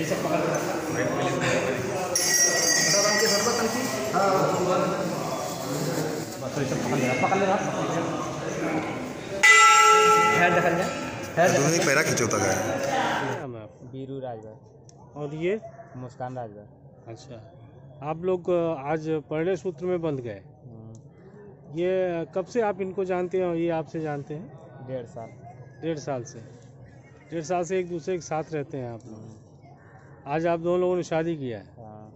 ऐसे पकड़ के सर हाँ। बस ऐसे पकड़ ले पकड़ ले हेड देखा जाए हेड दोनों पैरा खिंचौता गया? बीरू राजभर और ये? मुस्कान राजभर अच्छा। आप लोग आज परिणय सूत्र में बंध गए। ये कब से आप इनको जानते हैं और ये आपसे जानते हैं? डेढ़ साल। डेढ़ साल से। डेढ़ साल से एक दूसरे के साथ रहते हैं आप लोग। आज आप दोनों लोगों ने शादी किया है। हाँ।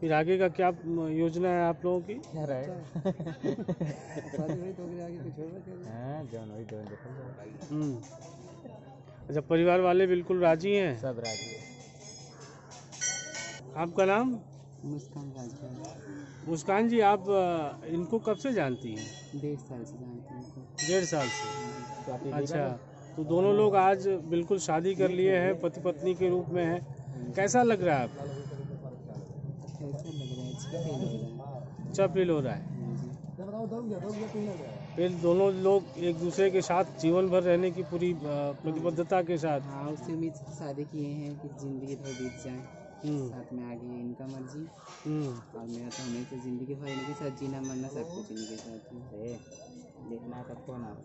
फिर आगे का क्या योजना है आप लोगों की? क्या रहे हाँ जाए। हम्म। अच्छा परिवार वाले बिल्कुल राज़ी हैं? सब राज़ी आपका नाम? मुस्कान राजभर मुस्कान जी आप इनको कब से जानती हैं? डेढ़ साल से जानते हैं डेढ़ साल से? अच्छा तो दोनों लोग आज बिल्कुल शादी कर लिए हैं पति पत्नी के रूप में हैं। कैसा लग रहा है आपको कैसा लग रहा है अच्छा फील हो रहा है। फिर दोनों लोग एक दूसरे के साथ जीवन भर रहने की पूरी प्रतिबद्धता के साथ। हाँ उससे उम्मीद शादी किए हैं कि ज़िंदगी भर बीत जाए। हम्म, साथ में आगे इनका मर्ज़ी। हम्म, और मेरा तो हमेशा ज़िंदगी भर इनके साथ जीना मरना सब कुछ इनके साथ है। देखना सबको ना।